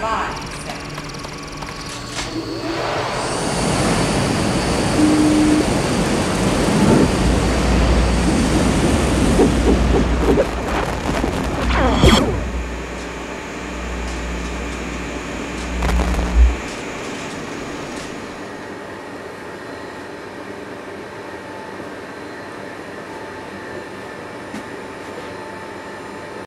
Five seconds.